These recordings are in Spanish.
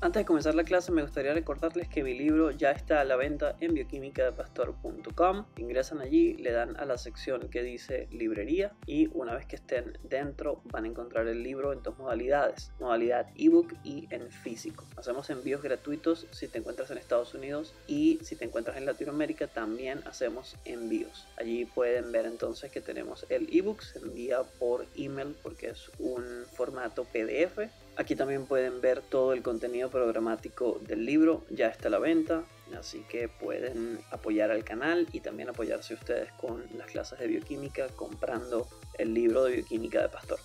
Antes de comenzar la clase me gustaría recordarles que mi libro ya está a la venta en bioquímicadepastor.com. Ingresan allí, le dan a la sección que dice librería y una vez que estén dentro van a encontrar el libro en dos modalidades, modalidad ebook y en físico. Hacemos envíos gratuitos si te encuentras en Estados Unidos y si te encuentras en Latinoamérica también hacemos envíos. Allí pueden ver entonces que tenemos el ebook, se envía por email porque es un formato PDF Aquí también pueden ver todo el contenido programático del libro, ya está a la venta, así que pueden apoyar al canal y también apoyarse ustedes con las clases de bioquímica comprando el libro de bioquímica de Pastor.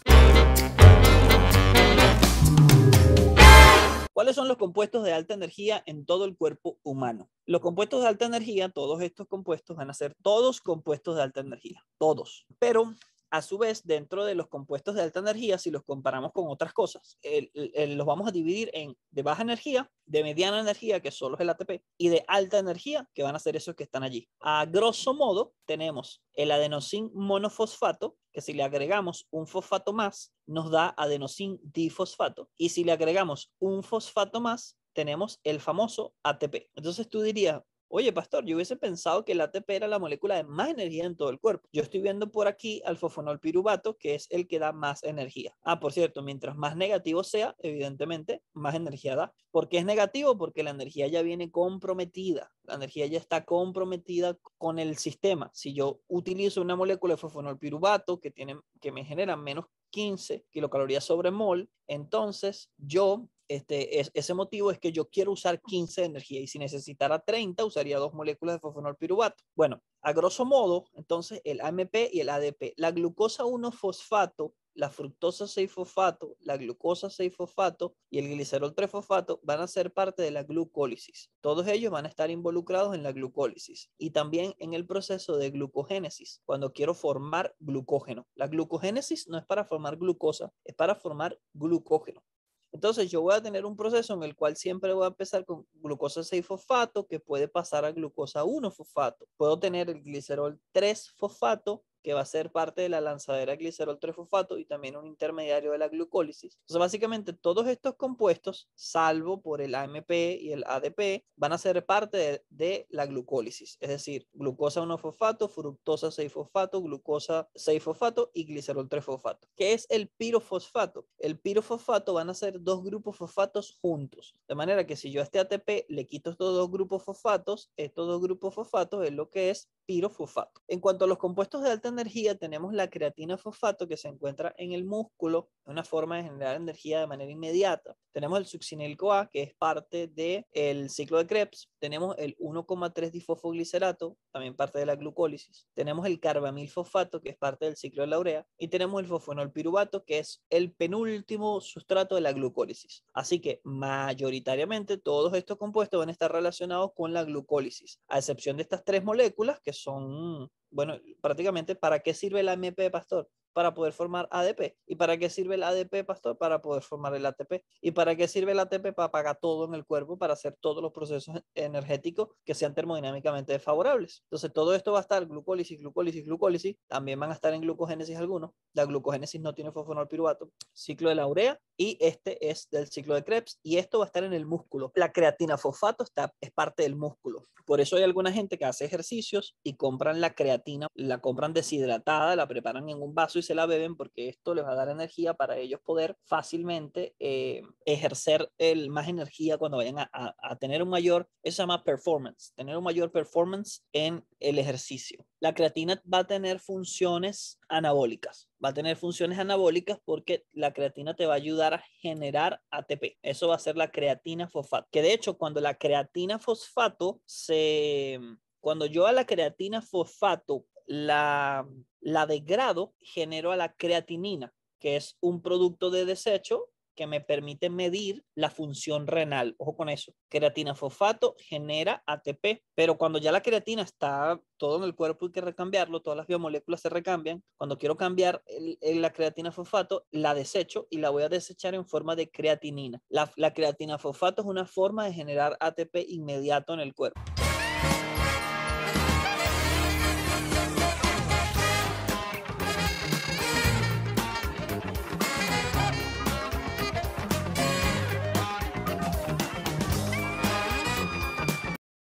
¿Cuáles son los compuestos de alta energía en todo el cuerpo humano? Los compuestos de alta energía, todos estos compuestos van a ser todos compuestos de alta energía, todos. Pero a su vez, dentro de los compuestos de alta energía, si los comparamos con otras cosas, los vamos a dividir en de baja energía, de mediana energía, que solo es el ATP, y de alta energía, que van a ser esos que están allí. A grosso modo, tenemos el adenosin monofosfato, que si le agregamos un fosfato más, nos da adenosin difosfato. Y si le agregamos un fosfato más, tenemos el famoso ATP. Entonces tú dirías, Oye, pastor, yo hubiese pensado que el ATP era la molécula de más energía en todo el cuerpo. Yo estoy viendo por aquí al fosfonol piruvato, que es el que da más energía. Ah, por cierto, mientras más negativo sea, evidentemente, más energía da. ¿Por qué es negativo? Porque la energía ya viene comprometida. La energía ya está comprometida con el sistema. Si yo utilizo una molécula de fosfonol piruvato que, tiene, que me genera menos 15 kilocalorías sobre mol, entonces yo este, es, ese motivo es que yo quiero usar 15 de energía y si necesitara 30 usaría dos moléculas de fosfonol piruvato. Bueno, a grosso modo, entonces el AMP y el ADP, la glucosa 1-fosfato, la fructosa 6-fosfato, la glucosa 6-fosfato y el glicerol 3-fosfato van a ser parte de la glucólisis. Todos ellos van a estar involucrados en la glucólisis y también en el proceso de glucogénesis, cuando quiero formar glucógeno. La glucogénesis no es para formar glucosa, es para formar glucógeno. Entonces yo voy a tener un proceso en el cual siempre voy a empezar con glucosa 6-fosfato que puede pasar a glucosa 1-fosfato. Puedo tener el glicerol 3-fosfato que va a ser parte de la lanzadera glicerol 3-fosfato y también un intermediario de la glucólisis. Entonces, básicamente todos estos compuestos, salvo por el AMP y el ADP, van a ser parte de, la glucólisis, es decir, glucosa 1-fosfato, fructosa 6-fosfato, glucosa 6-fosfato y glicerol 3-fosfato. ¿Qué es el pirofosfato? El pirofosfato van a ser dos grupos fosfatos juntos, de manera que si yo a este ATP le quito estos dos grupos fosfatos, estos dos grupos fosfatos es lo que es pirofosfato. En cuanto a los compuestos de alta energía, tenemos la creatina fosfato que se encuentra en el músculo, una forma de generar energía de manera inmediata. Tenemos el succinyl CoA, que es parte del el ciclo de Krebs. Tenemos el 1,3 difosfoglicerato, también parte de la glucólisis. Tenemos el carbamil fosfato, que es parte del ciclo de la urea. Y tenemos el fosfonol piruvato, que es el penúltimo sustrato de la glucólisis. Así que mayoritariamente todos estos compuestos van a estar relacionados con la glucólisis, a excepción de estas tres moléculas que son bueno, prácticamente, ¿para qué sirve la MP, pastor? Para poder formar ADP. ¿Y para qué sirve el ADP, pastor? Para poder formar el ATP. ¿Y para qué sirve el ATP? Para apagar todo en el cuerpo, para hacer todos los procesos energéticos que sean termodinámicamente favorables. Entonces, todo esto va a estar glucólisis, glucólisis, glucólisis. También van a estar en glucogénesis algunos. La glucogénesis no tiene fosfonol piruvato. Ciclo de la urea. Y este es del ciclo de Krebs. Y esto va a estar en el músculo. La creatina fosfato está, es parte del músculo. Por eso hay alguna gente que hace ejercicios y compran la creatina, la compran deshidratada, la preparan en un vaso y se la beben porque esto les va a dar energía para ellos poder fácilmente eh, ejercer el, más energía cuando vayan a, tener un mayor, eso se performance, tener un mayor performance en el ejercicio. La creatina va a tener funciones anabólicas, va a tener funciones anabólicas porque la creatina te va a ayudar a generar ATP. Eso va a ser la creatina fosfato, que de hecho cuando la creatina fosfato se... Cuando yo a la creatina fosfato la, la degrado, genero a la creatinina, que es un producto de desecho que me permite medir la función renal. Ojo con eso. Creatina fosfato genera ATP, pero cuando ya la creatina está todo en el cuerpo hay que recambiarlo, todas las biomoléculas se recambian. Cuando quiero cambiar la creatina fosfato, la desecho y la voy a desechar en forma de creatinina. La, la creatina fosfato es una forma de generar ATP inmediato en el cuerpo.